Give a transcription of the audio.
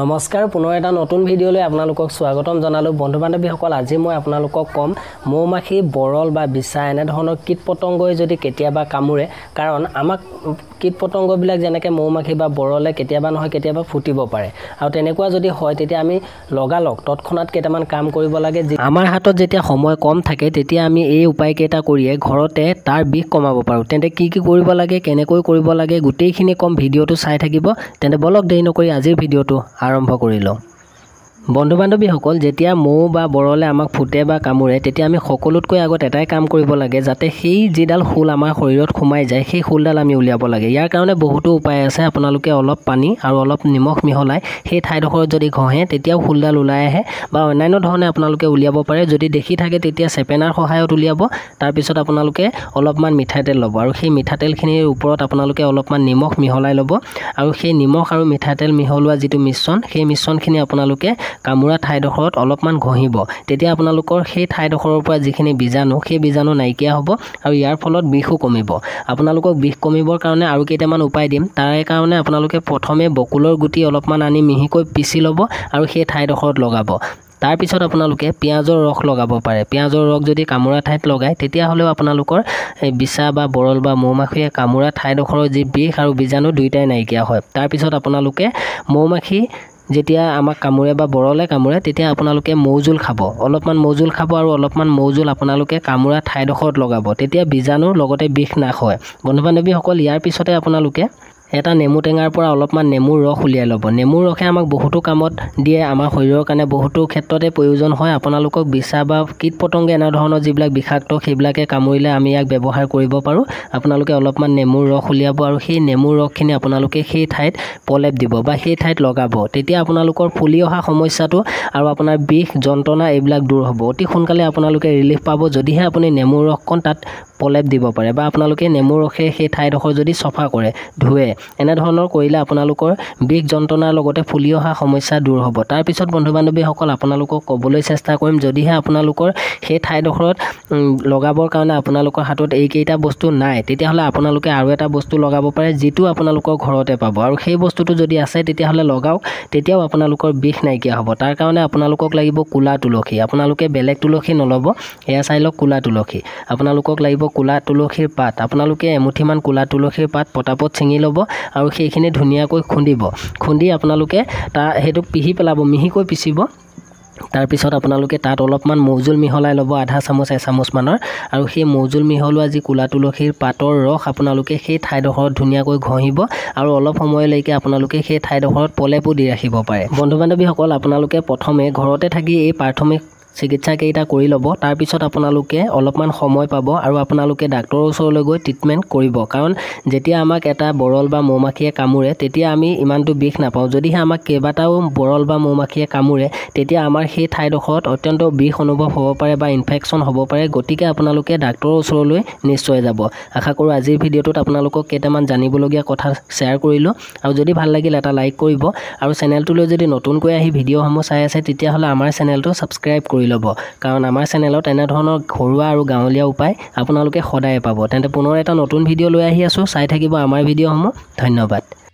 নমস্কাৰ পুনৰ এটা নতুন ভিডিঅ'লৈ আপোনালোকক স্বাগতম জনালোঁ। বন্ধু বান্ধৱীসকল আজি মই আপোনালোকক ক'ম মৌ মাখি বৰল বা বিচা এনেধৰণৰ কীট পতংগই যদি কেতিয়াবা কামোৰে কাৰণ আমাক কীট পতংগবিলাক যেনেকৈ মৌ মাখি বা বৰলে কেতিয়াবা নহয় কেতিয়াবা ফুটিব পাৰে। আৰু তেনেকুৱা যদি হয় তেতিয়া আমি লগালগ তৎক্ষণাত কেইটামান কাম কৰিব লাগে। আমাৰ হাতত যেতিয়া সময় কম থাকে তেতিয়া আমি এই উপায়কেইটা কৰিয়ে ঘৰতে তাৰ বিষ কমাব পাৰোঁ। তেন্তে কি কি কৰিব লাগে কেনেকৈ কৰিব লাগে গোটেইখিনি কম ভিডিঅ'টো চাই থাকিব। তেন্তে বলক দেৰি নকৰি আজিৰ ভিডিঅ'টো আৰম্ভ কৰি লওঁ বন্ধু বান্ধৱীসকল যেতিয়া মৌ বা বৰলে আমাক ফুটে বা কামোৰে তেতিয়া আমি সকলোতকৈ আগত এটাই কাম কৰিব লাগে যাতে সেই যিডাল শূল আমাৰ শৰীৰত সোমাই যায় সেই শূলডাল আমি উলিয়াব লাগে। ইয়াৰ কাৰণে বহুতো উপায় আছে। আপোনালোকে অলপ পানী আৰু অলপ নিমখ মিহলাই সেই ঠাইডোখৰত যদি ঘঁহে তেতিয়াও শূলডাল ওলাই আহে বা অন্যান্য ধৰণে আপোনালোকে উলিয়াব পাৰে। যদি দেখি থাকে তেতিয়া চেপেনাৰ সহায়ত উলিয়াব। তাৰপিছত আপোনালোকে অলপমান মিঠাতেল ল'ব আৰু সেই মিঠাতেলখিনিৰ ওপৰত আপোনালোকে অলপমান নিমখ মিহলাই ল'ব। আৰু সেই নিমখ আৰু মিঠাতেল মিহলোৱা যিটো মিশ্ৰণ সেই মিশ্ৰণখিনি আপোনালোকে কামোৰা ঠাইডোখৰত অলপমান ঘঁহিব। তেতিয়া আপোনালোকৰ সেই ঠাইডোখৰৰ পৰা যিখিনি বীজাণু সেই বীজাণু নাইকিয়া হ'ব আৰু ইয়াৰ ফলত বিষো কমিব। আপোনালোকক বিষ কমিবৰ কাৰণে আৰু কেইটামান উপায় দিম। তাৰে কাৰণে আপোনালোকে প্ৰথমে বকুলৰ গুটি অলপমান আনি মিহিকৈ পিচি ল'ব আৰু সেই ঠাইডোখৰত লগাব। তাৰপিছত আপোনালোকে পিঁয়াজৰ ৰস লগাব পাৰে। পিঁয়াজৰ ৰস যদি কামোৰা ঠাইত লগায় তেতিয়াহ'লেও আপোনালোকৰ এই বিচা বা বৰল বা মৌ মাখিয়ে কামোৰা ঠাইডোখৰৰ যি বিষ আৰু বীজাণু দুয়োটাই নাইকিয়া হয়। তাৰপিছত আপোনালোকে মৌ মাখি যেতিয়া আমাক কামোৰে বা বৰলে কামোৰে তেতিয়া আপোনালোকে মৌজোল খাব। অলপমান মৌজোল খাব আৰু অলপমান মৌজোল আপোনালোকে কামোৰা ঠাইডোখৰত লগাব। তেতিয়া বীজাণুৰ লগতে বিষ নাশ হয়। বন্ধু বান্ধৱীসকল ইয়াৰ পিছতে আপোনালোকে এটা নেমু টেঙাৰ পৰা অলপমান নেমুৰ ৰস উলিয়াই ল'ব। নেমুৰ ৰসে আমাক বহুতো কামত দিয়ে। আমাৰ শৰীৰৰ কাৰণে বহুতো ক্ষেত্ৰতে প্ৰয়োজন হয়। আপোনালোকক বিচা বা কীট পতংগে এনেধৰণৰ যিবিলাক বিষাক্ত সেইবিলাকে কামুৰিলে আমি ইয়াক ব্যৱহাৰ কৰিব পাৰোঁ। আপোনালোকে অলপমান নেমুৰ ৰস উলিয়াব আৰু সেই নেমুৰ ৰসখিনি আপোনালোকে সেই ঠাইত প্ৰলেপ দিব বা সেই ঠাইত লগাব। তেতিয়া আপোনালোকৰ ফুলি অহা সমস্যাটো আৰু আপোনাৰ বিষ যন্ত্ৰণা এইবিলাক দূৰ হ'ব। অতি সোনকালে আপোনালোকে ৰিলিফ পাব। যদিহে আপুনি নেমুৰ ৰসকণ তাত প্ৰলেপ দিব পাৰে বা আপোনালোকে নেমুৰ ৰসে সেই ঠাইডোখৰ যদি চফা কৰে ধুৱে এনেধৰণৰ কৰিলে আপোনালোকৰ বিষ যন্ত্ৰণাৰ লগতে ফুলি অহা সমস্যা দূৰ হ'ব। তাৰপিছত বন্ধু বান্ধৱীসকল আপোনালোকক ক'বলৈ চেষ্টা কৰিম যদিহে আপোনালোকৰ সেই ঠাইডোখৰত লগাবৰ কাৰণে আপোনালোকৰ হাতত এইকেইটা বস্তু নাই তেতিয়াহ'লে আপোনালোকে আৰু এটা বস্তু লগাব পাৰে যিটো আপোনালোকৰ ঘৰতে পাব। আৰু সেই বস্তুটো যদি আছে তেতিয়াহ'লে লগাওক তেতিয়াও আপোনালোকৰ বিষ নাইকিয়া হ'ব। তাৰ কাৰণে আপোনালোকক লাগিব ক'লা তুলসী। আপোনালোকে বেলেগ তুলসী নল'ব এয়া চাই লওক ক'লা তুলসী। আপোনালোকক লাগিব ক'লা তুলসীৰ পাত। আপোনালোকে এমুঠিমান ক'লা তুলসীৰ পাত পটাপত ছিঙি ল'ব আৰু সেইখিনি ধুনীয়াকৈ খুন্দিব। খুন্দি আপোনালোকে তাৰ সেইটো পিহি পেলাব মিহিকৈ পিচিব। তাৰপিছত আপোনালোকে তাত অলপমান মৌজোল মিহলাই ল'ব আধা চামুচ এচামুচমানৰ আৰু সেই মৌজোল মিহলোৱা যি ক'লা তুলসীৰ পাতৰ ৰস আপোনালোকে সেই ঠাইডোখৰত ধুনীয়াকৈ ঘঁহিব আৰু অলপ সময়লৈকে আপোনালোকে সেই ঠাইডোখৰত প্ৰলেপো দি ৰাখিব পাৰে। বন্ধু বান্ধৱীসকল আপোনালোকে প্ৰথমে ঘৰতে থাকি এই প্ৰাথমিক চিকিৎসাকেইটা কৰি ল'ব তাৰপিছত আপোনালোকে অলপমান সময় পাব আৰু আপোনালোকে ডাক্তৰৰ ওচৰলৈ গৈ ট্ৰিটমেণ্ট কৰিব। কাৰণ যেতিয়া আমাক এটা বৰল বা মৌ মাখিয়ে কামোৰে তেতিয়া আমি ইমানটো বিষ নাপাওঁ। যদিহে আমাক কেইবাটাও বৰল বা মৌ মাখিয়ে কামোৰে তেতিয়া আমাৰ সেই ঠাইডোখৰত অত্যন্ত বিষ অনুভৱ হ'ব পাৰে বা ইনফেকশ্যন হ'ব পাৰে। গতিকে আপোনালোকে ডাক্তৰৰ ওচৰলৈ নিশ্চয় যাব। আশা কৰোঁ আজিৰ ভিডিঅ'টোত আপোনালোকক কেইটামান জানিবলগীয়া কথা শ্বেয়াৰ কৰিলোঁ। আৰু যদি ভাল লাগিল এটা লাইক কৰিব আৰু চেনেলটোলৈ যদি নতুনকৈ আহি ভিডিঅ'সমূহ চাই আছে তেতিয়াহ'লে আমাৰ চেনেলটো ছাবস্ক্ৰাইব কৰি ল'ব। কাৰণ আমাৰ চেনেলত এনেধৰণৰ ঘৰুৱা আৰু গাঁৱলীয়া উপায় আপোনালোকে সদায়ে পাব। তেন্তে পুনৰ এটা নতুন ভিডিঅ' লৈ আহি আছোঁ। চাই থাকিব আমাৰ ভিডিঅ'সমূহ। ধন্যবাদ।